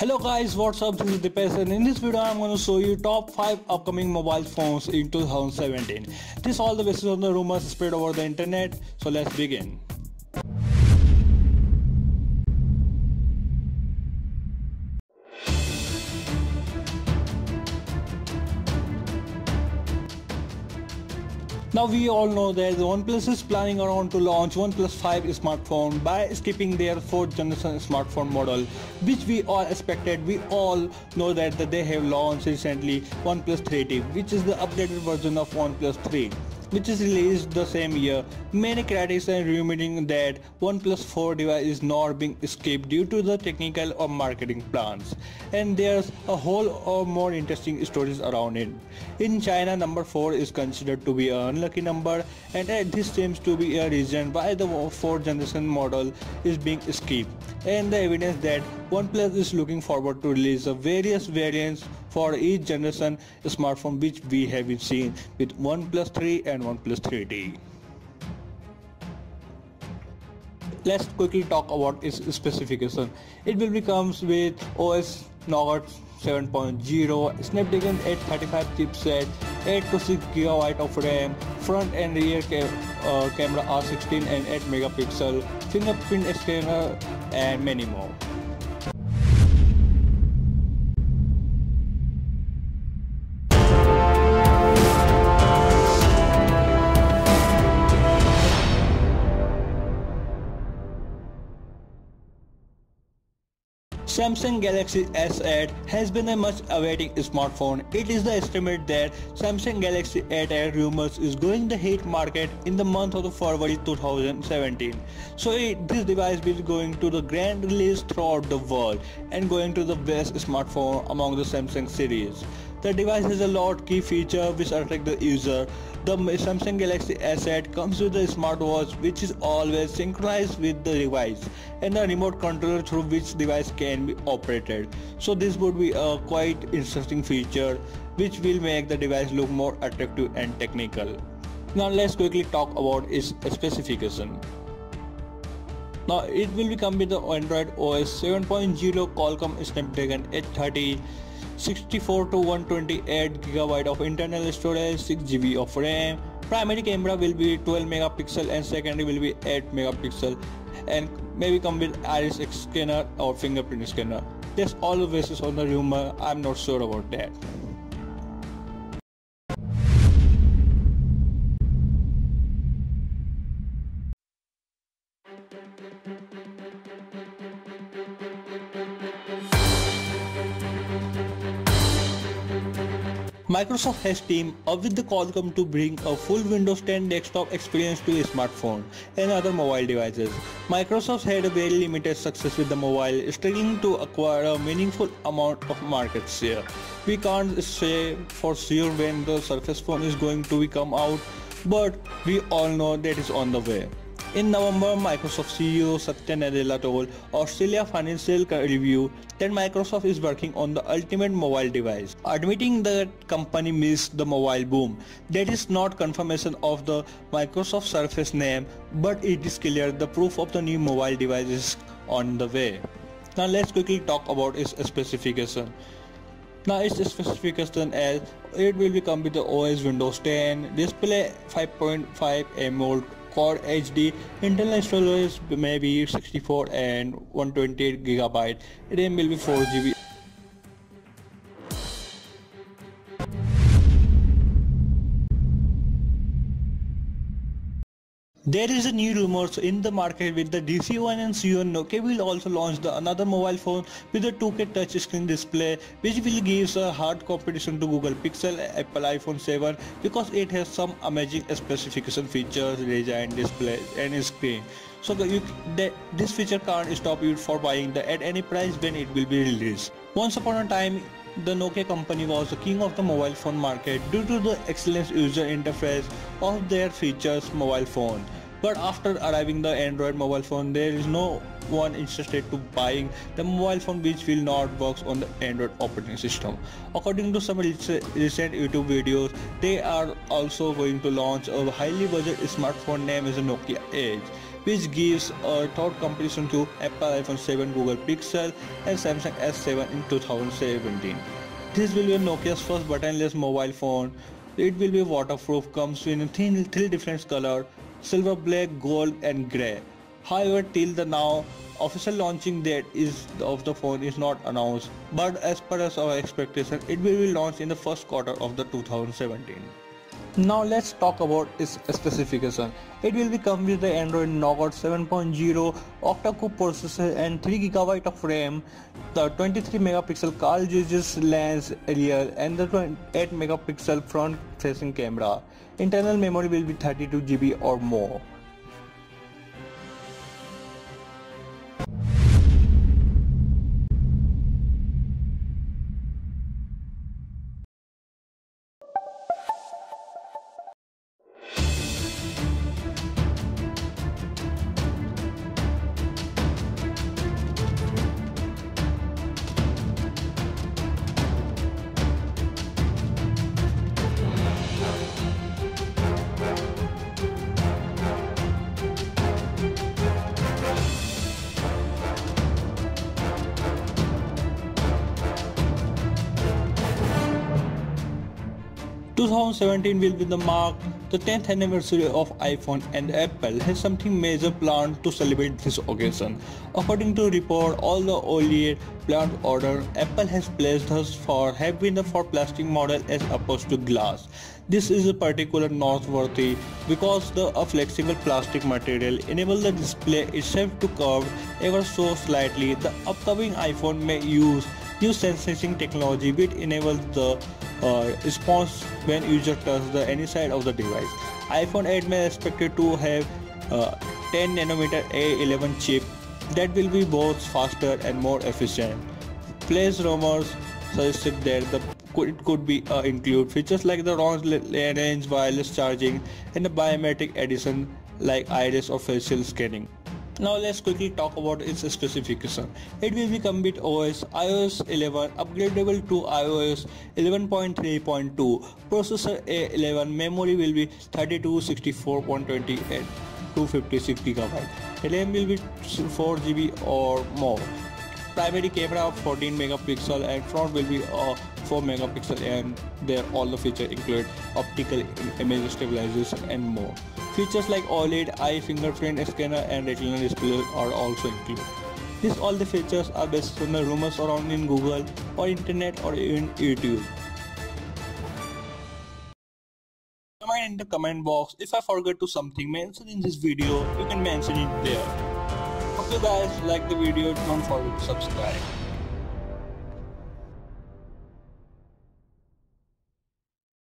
Hello guys, what's up? This is Dipesh and in this video I'm going to show you top 5 upcoming mobile phones in 2017. This all the basis on the rumors spread over the internet, so let's begin. Now we all know that OnePlus is planning around to launch OnePlus 5 smartphone by skipping their 4th generation smartphone model which we all expected. We all know that, that they have launched recently OnePlus 3T which is the updated version of OnePlus 3 which is released the same year. Many critics are rumoring that OnePlus 4 device is not being skipped due to the technical or marketing plans. And there's a whole or more interesting stories around it. In China, number 4 is considered to be an unlucky number and this seems to be a reason why the 4th generation model is being skipped. And the evidence that OnePlus is looking forward to release various variants for each generation smartphone which we have seen with OnePlus 3 and OnePlus 3T. Let's quickly talk about its specification. It will be comes with OS Nougat 7.0, Snapdragon 835 chipset, 8 to 6 GB of RAM, front and rear ca uh, camera are 16 and 8 megapixel, fingerprint scanner and many more. Samsung Galaxy S8 has been a much awaited smartphone. It is the estimate that Samsung Galaxy S8 rumors is going the hit market in the month of February 2017. So it, this device will going to the grand release throughout the world and going to the best smartphone among the Samsung series. The device has a lot key feature which attract the user. The Samsung Galaxy S8 comes with a smartwatch which is always synchronized with the device and a remote controller through which device can be operated. So this would be a quite interesting feature which will make the device look more attractive and technical. Now let's quickly talk about its specification. Now it will be come with the Android OS 7.0 Qualcomm Snapdragon 830 64 to 128 GB of internal storage, 6 GB of RAM. Primary camera will be 12 megapixel and secondary will be 8 megapixel and maybe come with iris scanner or fingerprint scanner. That's all the basis on the rumor. I'm not sure about that. Microsoft has teamed up with the Qualcomm to bring a full Windows 10 desktop experience to a smartphone and other mobile devices. Microsoft had a very limited success with the mobile, struggling to acquire a meaningful amount of market share. We can't say for sure when the Surface phone is going to come out, but we all know that is on the way. In November, Microsoft CEO Satya Nadella told Australia Financial Review that Microsoft is working on the ultimate mobile device, admitting that company missed the mobile boom. That is not confirmation of the Microsoft Surface name, but it is clear the proof of the new mobile device is on the way. Now let's quickly talk about its specification. Now its specification as it will become with the OS Windows 10, display 5.5 AMOLED Quad HD, internal storage may be 64 and 128 gigabyte, RAM will be 4 GB. There is a new rumors in the market with the DC1 and C1 Nokia will also launch the another mobile phone with a 2K touchscreen display which will give a hard competition to Google Pixel, Apple iPhone 7 because it has some amazing specification features, design, display and screen. So you, that, this feature can't stop you for buying the at any price when it will be released. Once upon a time the Nokia company was the king of the mobile phone market due to the excellent user interface of their features mobile phone. But after arriving the Android mobile phone, there is no one interested to buying the mobile phone which will not work on the Android operating system. According to some recent YouTube videos, they are also going to launch a highly budget smartphone named as Nokia Edge which gives a third competition to Apple iPhone 7, Google Pixel and Samsung S7 in 2017. This will be Nokia's first buttonless mobile phone. It will be waterproof, comes in three, different colors, silver, black, gold and grey. However, till the now, official launching date is of the phone is not announced, but as per as our expectation, it will be launched in the first quarter of the 2017. Now let's talk about its specification. It will be come with the Android Nougat 7.0 octa-core processor and 3GB of RAM, the 23 megapixel Carl Zeiss lens rear and the 8 megapixel front facing camera. Internal memory will be 32 GB or more. 2017 will be the mark the 10th anniversary of iPhone and Apple has something major planned to celebrate this occasion. According to report, all the earlier planned order Apple has placed thus far have been for plastic model as opposed to glass. This is a particular noteworthy because the flexible plastic material enables the display itself to curve ever so slightly. The upcoming iPhone may use new sensing technology which enables the uh, response when user touch the any side of the device. iPhone 8 may expected to have uh, 10 nanometer A11 chip that will be both faster and more efficient. Place rumors suggested that the it could be uh, include features like the long range wireless charging and the biometric addition like iris or facial scanning. Now let's quickly talk about its specification. It will be come with OS iOS 11 upgradable to iOS 11.3.2. Processor A11 memory will be 32, 64.20 and 256 GB. RAM will be 4 GB or more. Primary camera of 14 megapixel and front will be uh, 4 megapixel and there all the features include optical image stabilization and more. Features like OLED, eye fingerprint scanner and retina display are also included. These all the features are based on the rumors around in Google or internet or even YouTube. Comment in the comment box if I forgot to something mention in this video, you can mention it there. Hope you guys like the video, don't forget to subscribe.